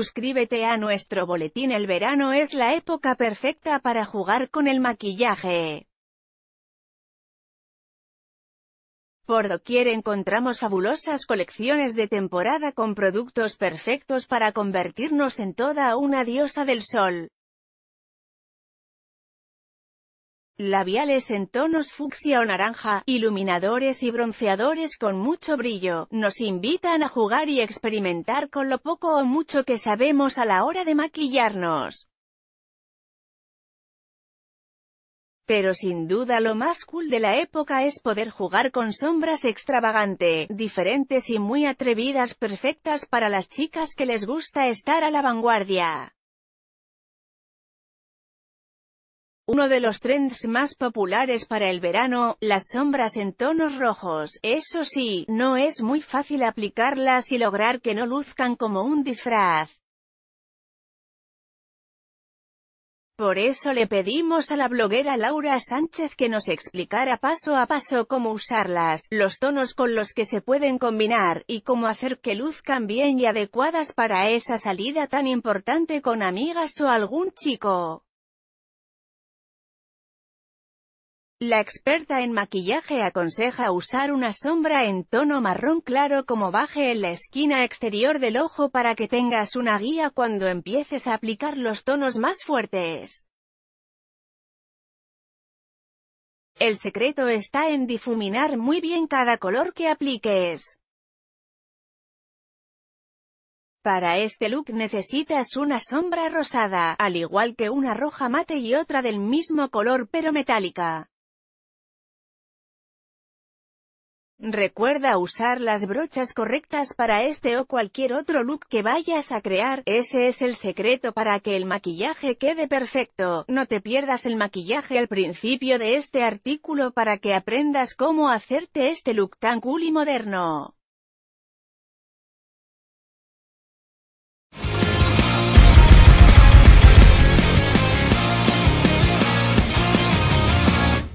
Suscríbete a nuestro boletín El verano es la época perfecta para jugar con el maquillaje. Por doquier encontramos fabulosas colecciones de temporada con productos perfectos para convertirnos en toda una diosa del sol. Labiales en tonos fucsia o naranja, iluminadores y bronceadores con mucho brillo, nos invitan a jugar y experimentar con lo poco o mucho que sabemos a la hora de maquillarnos. Pero sin duda lo más cool de la época es poder jugar con sombras extravagante, diferentes y muy atrevidas perfectas para las chicas que les gusta estar a la vanguardia. Uno de los trends más populares para el verano, las sombras en tonos rojos. Eso sí, no es muy fácil aplicarlas y lograr que no luzcan como un disfraz. Por eso le pedimos a la bloguera Laura Sánchez que nos explicara paso a paso cómo usarlas, los tonos con los que se pueden combinar, y cómo hacer que luzcan bien y adecuadas para esa salida tan importante con amigas o algún chico. La experta en maquillaje aconseja usar una sombra en tono marrón claro como baje en la esquina exterior del ojo para que tengas una guía cuando empieces a aplicar los tonos más fuertes. El secreto está en difuminar muy bien cada color que apliques. Para este look necesitas una sombra rosada, al igual que una roja mate y otra del mismo color pero metálica. Recuerda usar las brochas correctas para este o cualquier otro look que vayas a crear, ese es el secreto para que el maquillaje quede perfecto. No te pierdas el maquillaje al principio de este artículo para que aprendas cómo hacerte este look tan cool y moderno.